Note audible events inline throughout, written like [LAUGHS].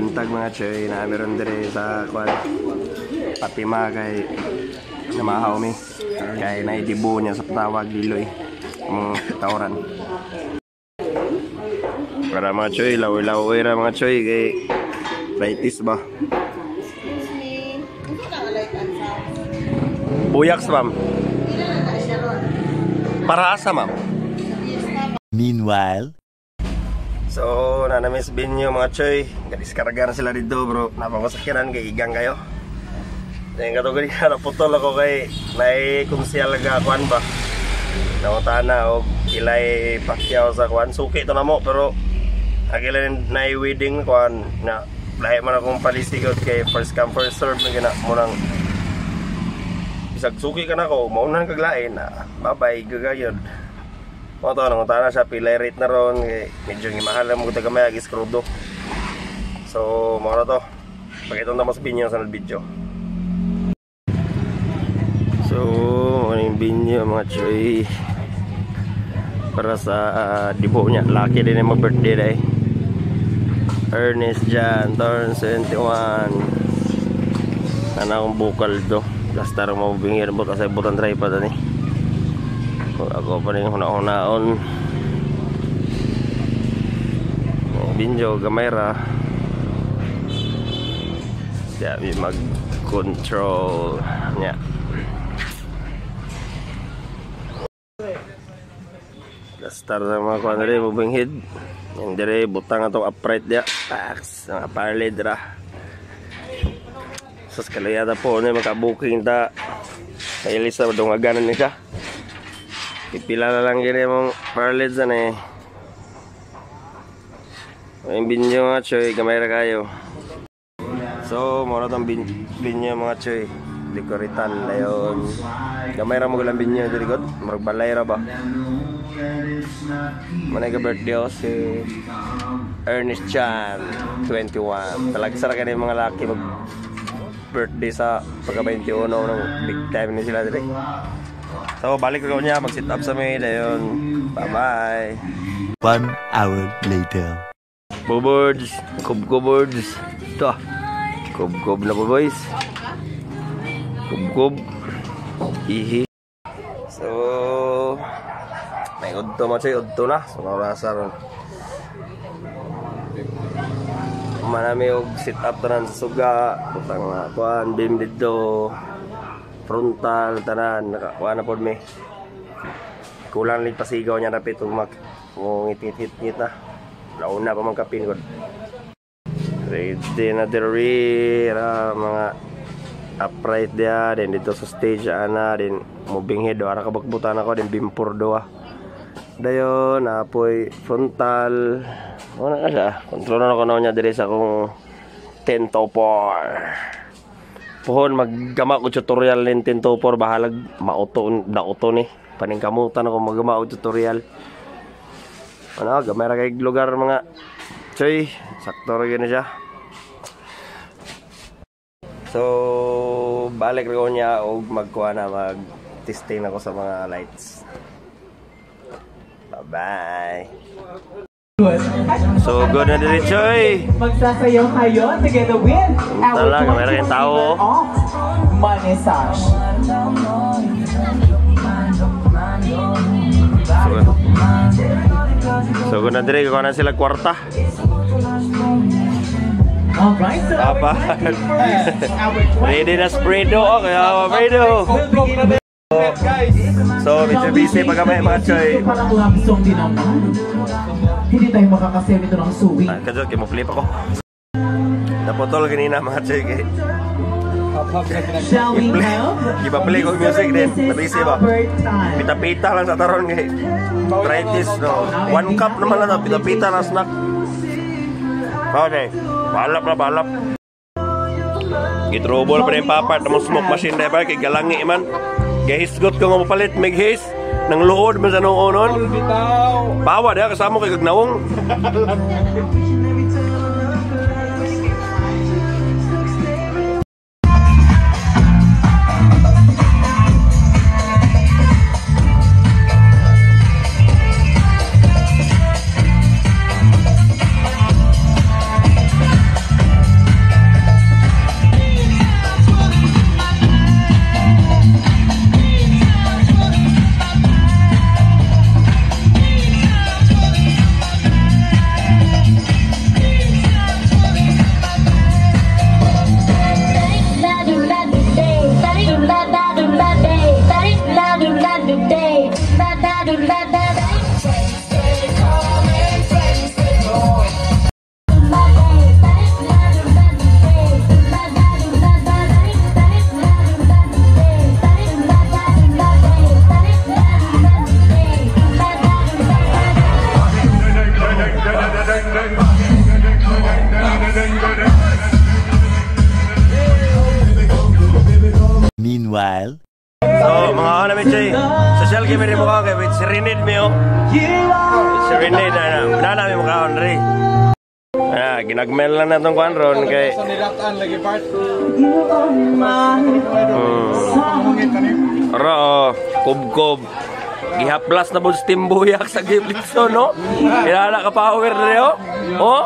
mga choy na meron dire sa kwan patima kay namahaw mi kay naidibo niya sa patawag diloy ang tawran para mga choy lawi-lawi ra mga choy kay Rightis ba? Buyaks ma'am. Para asa ma'am? Meanwhile, So, nanamiss bin yung mga choy. Kadiskarga na sila dito bro. Napamasakyanan kay igang kayo. Then kato gani [LAUGHS] na putol ako kay nai kumsiyal ga kwan ba. Nawatana og kilay pakyaw sa kwan. Suki to na mo pero agila nai wedding kwan na lahi man akong palisigot kay first come first serve na gina mo nang bisag suki ka na ko maunan kag lain na babay gagayod mo to nang tana siya pilay rate na ron kay medyo mahal mo taga may ag skrudo so mo na to pakita na mas binyo sa video. So ano yung binyo mga choy? Para sa uh, dibo niya laki din yung mag-birthday day. Ernest Jan, turn 71 Ano akong bukal do Lastar mo bingir mo kasi butan try pa dani Ako pa rin huna-hunaon Binjo, gamera Sabi mag-control Nya Lastar sa mga kuwan rin, moving head Yan dire butang atong upright dia. Tax, nga parlid ra. Sus kalayada po ni makabuking ta. Kay Elisa dungagan ni siya. Ipila na lang gini mong parlid sa ni. Ang binyo nga choy, gamay ra kayo. So, muna tong bin binyo mga choy. Dekoritan na yun. Gamay ra mo gulang binyo diri god. Maragbalay ra ba? Manay ka birthday ako si Ernest Chan 21 Talag sara ka yung mga laki mag birthday sa pagka 21 ng big time ni sila dire So balik ko niya mag sit up sa may dayon Bye bye one hour later. Boboards Kubkuboards Ito ah Kubkub na po boys Kubkub. Ihi. So may udto mo siya, udto na. So, marasa ron. Manami og sit up tanan sa suga, utang nga kuan beam dito, frontal tanan, nakakuha na pod mi. Kulang lig pasigaw niya napit ug mak mo ngit-ngit na. Launa pa man kapin gud. Ready na diri ra mga upright dia din dito sa stage ana din moving head do ara kabakbutan ako din bimpur do ah dayon apoy frontal ano na siya kontrol na ako na niya dire sa akong 10 to 4 pohon maggama ko tutorial nin 10 to 4 bahalag mauto dauto ni paning kamutan ako maggama og tutorial ano gamay ra kay lugar mga choy sakto ra siya So, balik ko niya og magkuha na mag testing ako sa mga lights. Bye-bye. So, good na Choy. Magsasayaw kayo together with our Tala, kamera yung tao. Manisage. So, good. So, good na diri. Kuha na sila kwarta. Alright, so Apa? [LAUGHS] Ready na spray do. Oh, kaya Fredo. So, medyo busy pa kami mga Choy. Parang love song din naman. Hindi tayo makakasayaw nito ng suwi. Ah, Kadyo, kaya mo flip ako. Naputol kanina mga Choy. Kay Shall we have? Ipa-play ko music din. Nabisi ba? Pita-pita lang sa taron kay Try this no. One cup naman lang to. Pita-pita na snack. Okay. Balap na balap. Gitrobol pa rin papat. Namang smoke machine na ba? Kay galangi man. Gahisgot ko nga mapalit. May his. Nang luod man sa nung unon. Bawa dia kasama kay gagnawong. [LAUGHS] Meanwhile. So, mga ano Chay, social game rin mo ka kay si Renid mi oh. Si Renid na na, na namin mo kaon rin. Ah, ginagmel lang na itong kuhan ron kay... Sa nilatan lagi part. Hmm. Ro, oh, kubkob. Gihaplas na po steam buyak sa Giblitso, no? Kilala ka power rin, oh? Oh?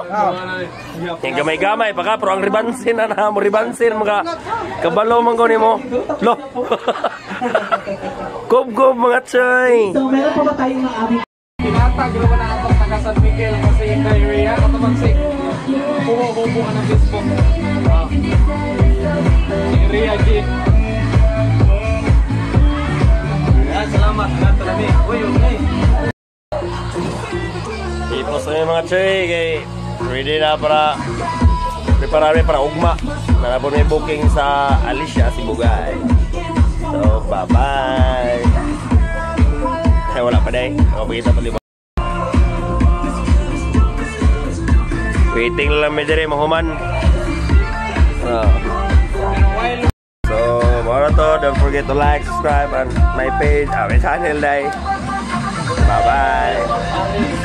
Yung gamay-gamay, pa ka, pero ang ribansin, [LAUGHS] na mo ribansin, mga kabalo man ko ni mo. Lo! [LAUGHS] Kubkob, mga chay! So, meron pa ba tayong mga aming Tinatag naman na atong taga San Miguel kasi yung diarrhea at naman si Puho-hubo ka ng Facebook. Si Ria G. Salamat. Nato na ni. Uy, okay. Ipos na yung mga chay, kay ready na para preparare para ugma. Na po may booking sa Alicia, Sibugay. So, bye-bye! Ay, wala pa day. Makapagkita pa lima. Waiting lang may dire, mahuman. Ah. So, mga to, don't forget to like, subscribe, and my page, our channel day. Bye-bye!